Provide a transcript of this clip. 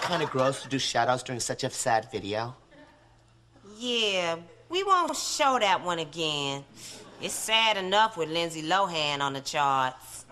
Kind of gross to do shoutouts during such a sad video? Yeah, we won't show that one again. It's sad enough with Lindsay Lohan on the charts.